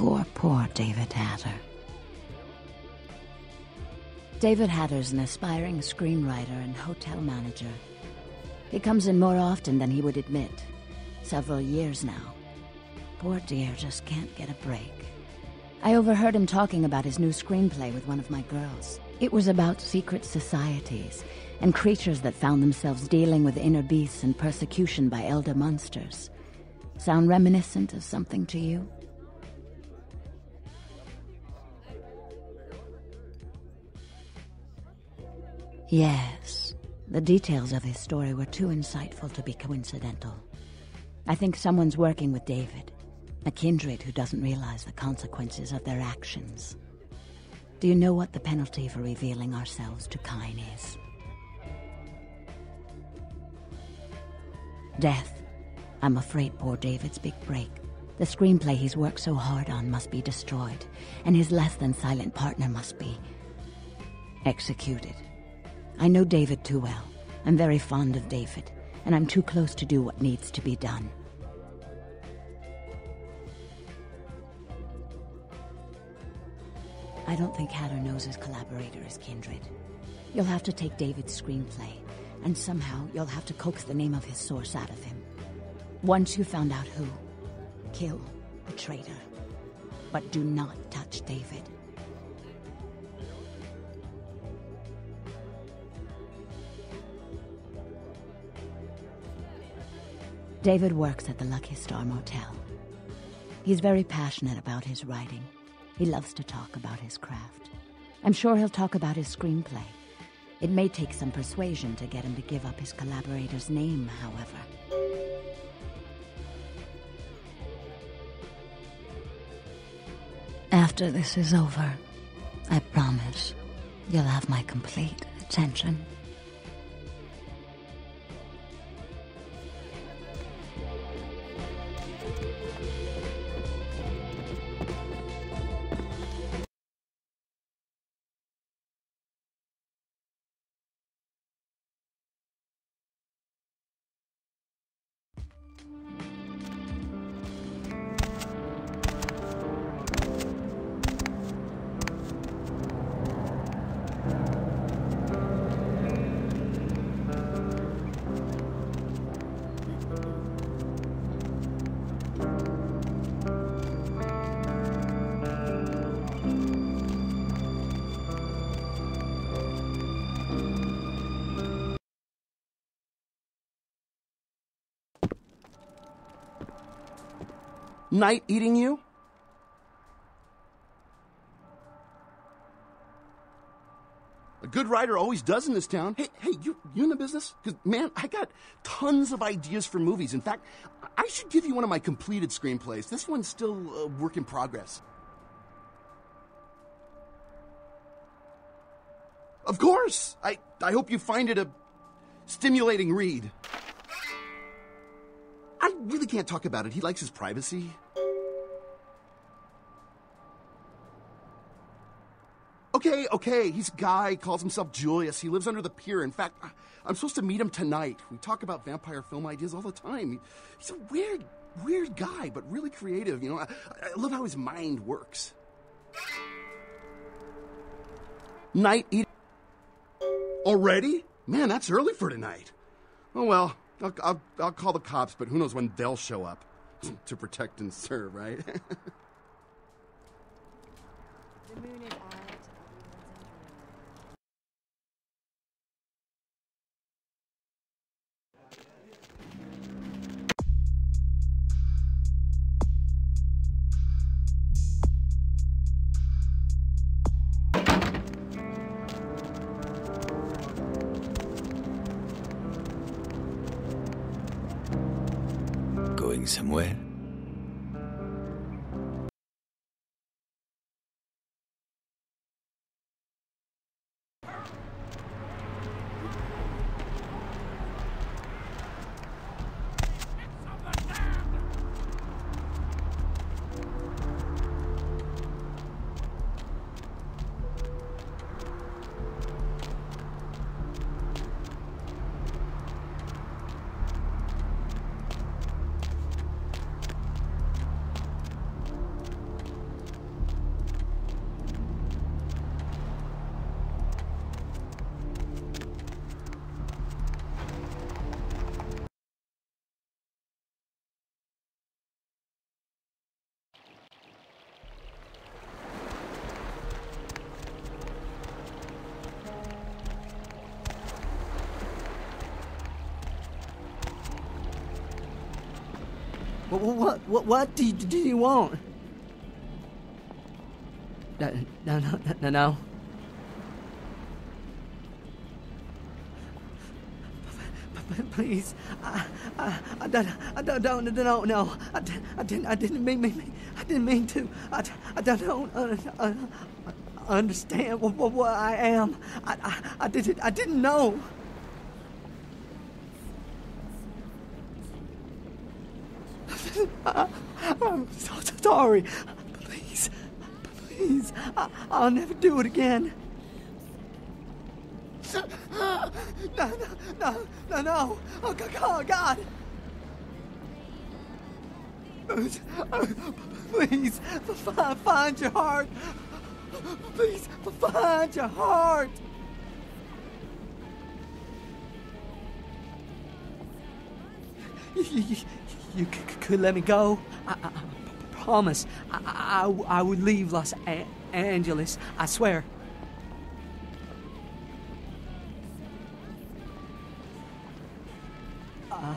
Poor, poor David Hatter. David Hatter's an aspiring screenwriter and hotel manager. He comes in more often than he would admit. Several years now. Poor dear just can't get a break. I overheard him talking about his new screenplay with one of my girls. It was about secret societies and creatures that found themselves dealing with inner beasts and persecution by elder monsters. Sound reminiscent of something to you? Yes. The details of his story were too insightful to be coincidental. I think someone's working with David, a kindred who doesn't realize the consequences of their actions. Do you know what the penalty for revealing ourselves to Kine is? Death. I'm afraid poor David's big break. The screenplay he's worked so hard on must be destroyed, and his less than silent partner must be executed. I know David too well. I'm very fond of David, and I'm too close to do what needs to be done. I don't think Hatter knows his collaborator is Kindred. You'll have to take David's screenplay, and somehow you'll have to coax the name of his source out of him. Once you found out who, kill the traitor. But do not touch David. David works at the Lucky Star Motel. He's very passionate about his writing. He loves to talk about his craft. I'm sure he'll talk about his screenplay. It may take some persuasion to get him to give up his collaborator's name, however. After this is over, I promise you'll have my complete attention. Night eating you? A good writer always does in this town. Hey, hey, you you in the business? Because man, I got tons of ideas for movies. In fact, I should give you one of my completed screenplays. This one's still a work in progress. Of course. I I hope you find it a stimulating read. Really can't talk about it. He likes his privacy. Okay, okay, he's a guy, calls himself Julius. He lives under the pier. In fact, I'm supposed to meet him tonight. We talk about vampire film ideas all the time. He's a weird, weird guy, but really creative. You know, I, I love how his mind works. Night eat. Already? Man, that's early for tonight. Oh well, I'll, I'll, I'll call the cops, but who knows when they'll show up to protect and serve, right? The moon is somewhere? What, what, what, do, you, do you want? No, no, no, no, no. Please, I, I, I, don't, I don't, don't, don't know. I, I didn't, I didn't mean, mean, I didn't mean to. I, I don't, don't uh, uh, understand what, what, what I am. I, I, I didn't, I didn't know. I, I'm so sorry. Please, please, I, I'll never do it again. No, no, no, no, no. Oh, God, God. Oh, please, find your heart. Please, find your heart. You, you, you could let me go. I, I promise. I, I, I would leave Los Angeles. I swear. Uh,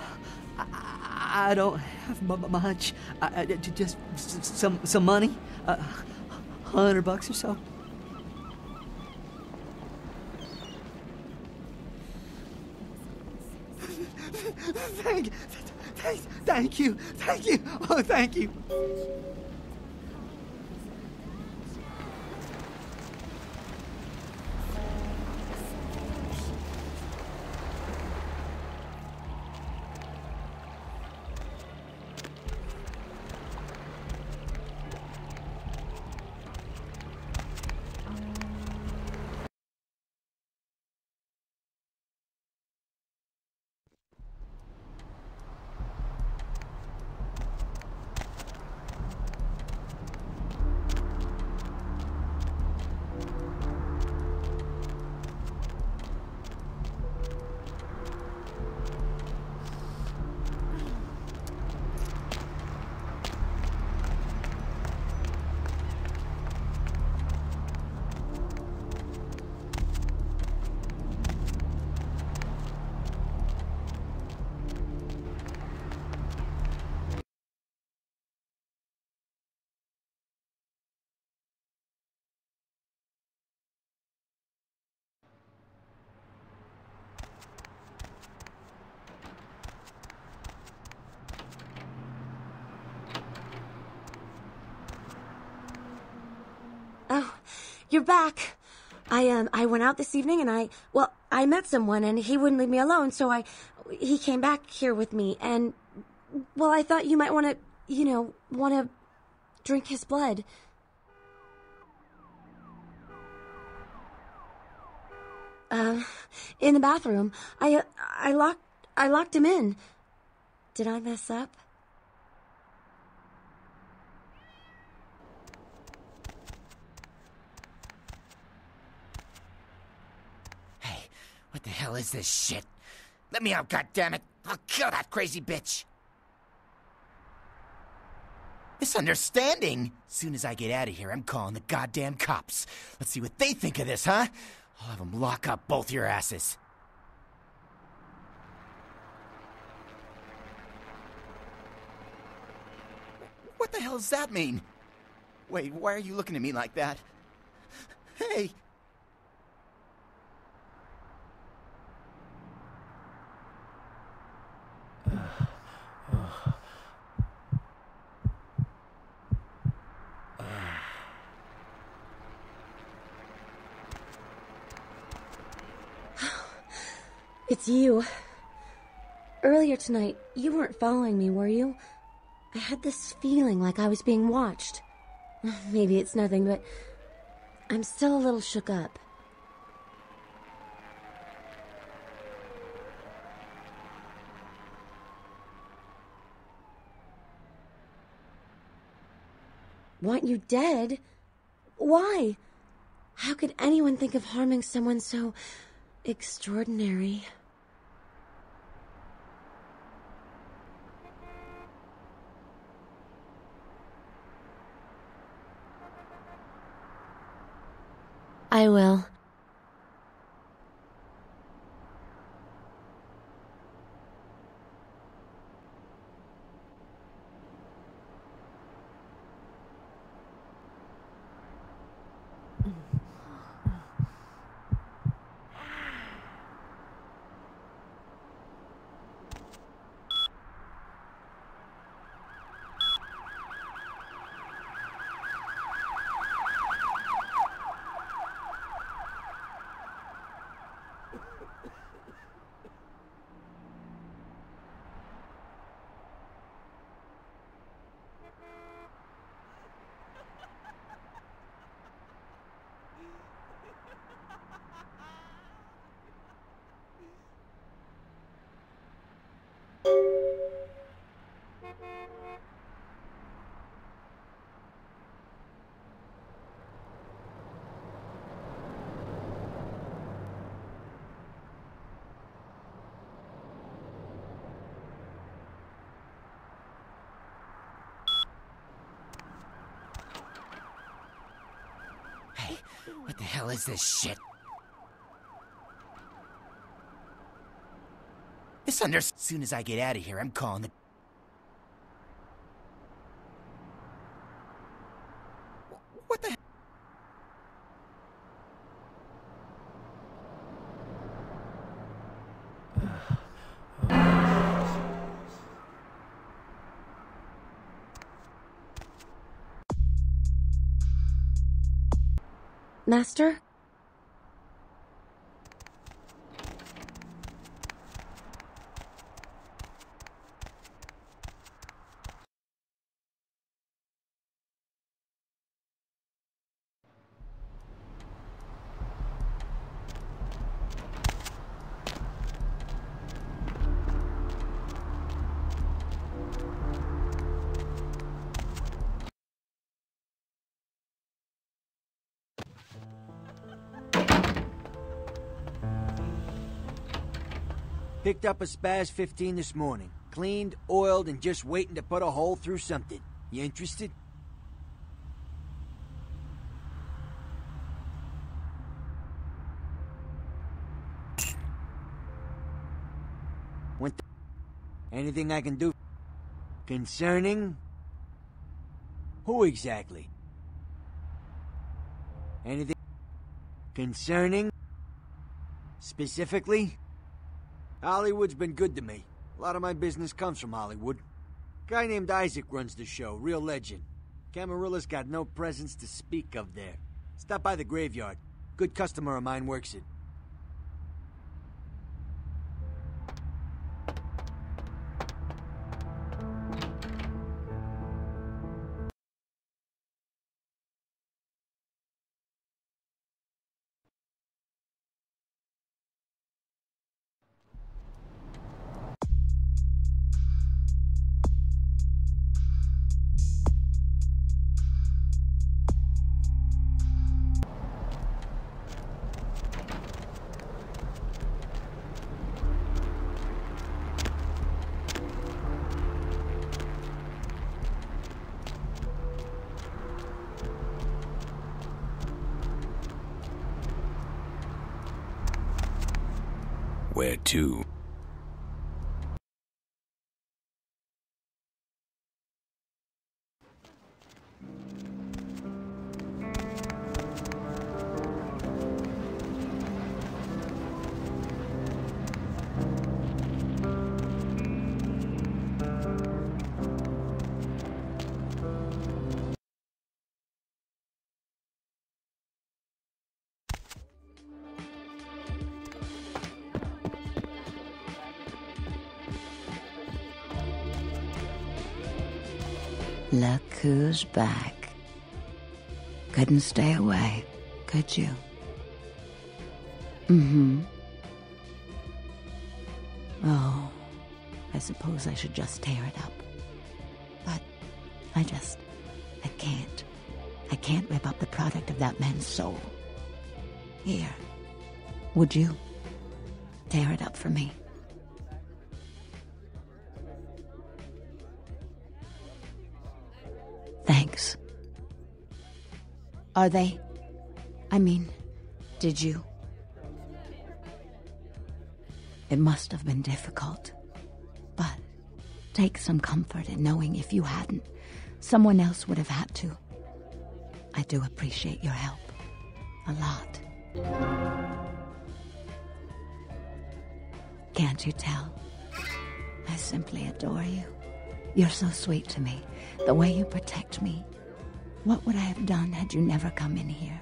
I, I don't have much. I, just some some money, a uh, hundred bucks or so. thank, thank, you, thank you, oh, thank you. You're back. I um I went out this evening and I well I met someone and he wouldn't leave me alone so I he came back here with me and well I thought you might want to you know want to drink his blood. Uh, in the bathroom. I uh, I locked I locked him in. Did I mess up? What the hell is this shit? Let me out, goddammit! I'll kill that crazy bitch! Misunderstanding? Soon as I get out of here, I'm calling the goddamn cops. Let's see what they think of this, huh? I'll have them lock up both your asses. What the hell does that mean? Wait, why are you looking at me like that? Hey! It's you. Earlier tonight, you weren't following me, were you? I had this feeling like I was being watched. Maybe it's nothing, but I'm still a little shook up. Want you dead? Why? How could anyone think of harming someone so extraordinary? I will. Hey, what the hell is this shit? This under. As soon as I get out of here, I'm calling the. What the? Master? Picked up a SPAS 15 this morning. Cleaned, oiled, and just waiting to put a hole through something. You interested? The- Anything I can do? Concerning? Who exactly? Anything concerning? Specifically? Hollywood's been good to me. A lot of my business comes from Hollywood. Guy named Isaac runs the show, real legend. Camarilla's got no presence to speak of there. Stop by the graveyard. Good customer of mine works it. Where Look who's back. Couldn't stay away, could you? Mm-hmm. Oh, I suppose I should just tear it up. But I just, I can't. I can't rip up the product of that man's soul. Here, would you tear it up for me? Are they? I mean, did you? It must have been difficult. But take some comfort in knowing if you hadn't, someone else would have had to. I do appreciate your help. A lot. Can't you tell? I simply adore you. You're so sweet to me. The way you protect me. What would I have done had you never come in here?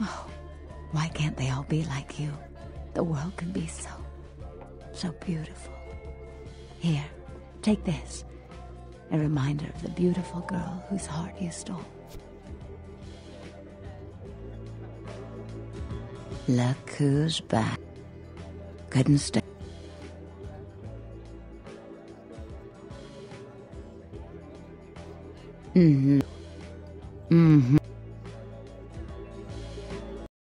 Oh, why can't they all be like you? The world could be so, so beautiful. Here, take this. A reminder of the beautiful girl whose heart you stole. Look who's back. Couldn't stay.